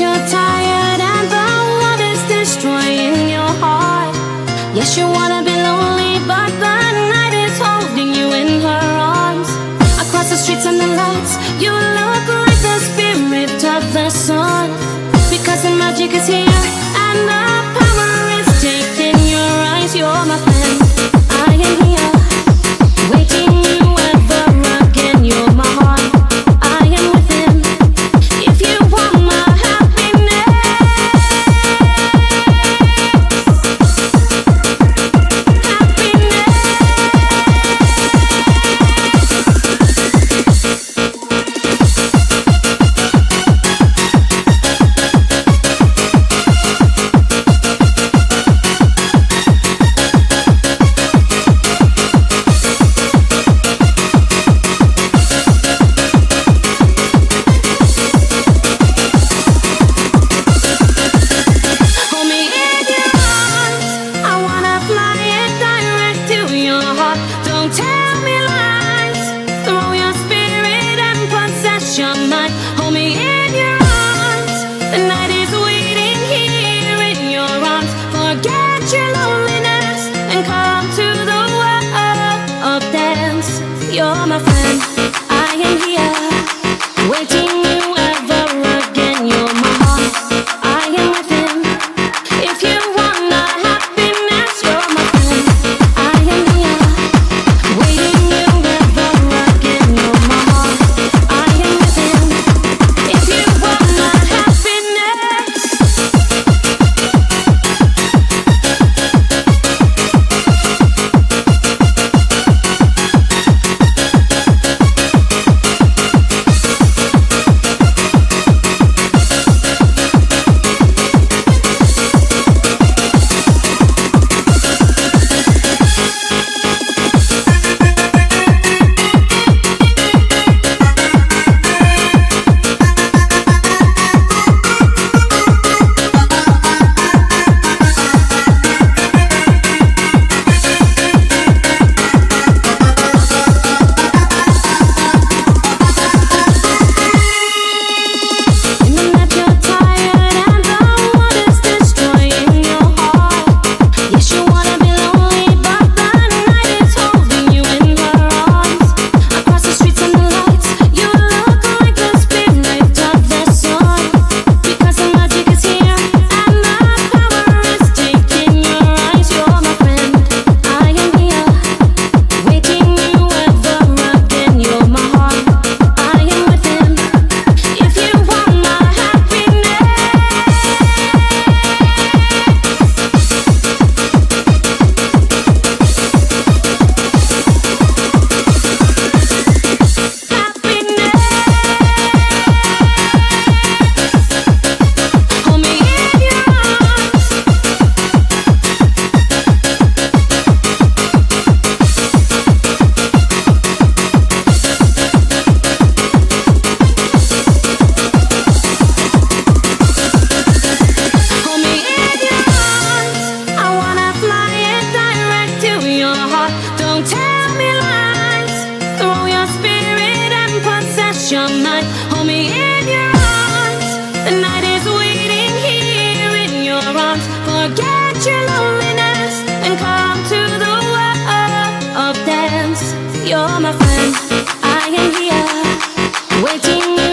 you're tired and the water's destroying your heart. Yes, you wanna be lonely, but the night is holding you in her arms. Across the streets and the lights, you look like the spirit of the sun. Because the magic is here. Don't tell me lies. Throw your spirit and possess your mind. Hold me in your arms. The night is waiting here in your arms. Forget your loneliness and come to the world of dance. You're my friend. I am here waiting.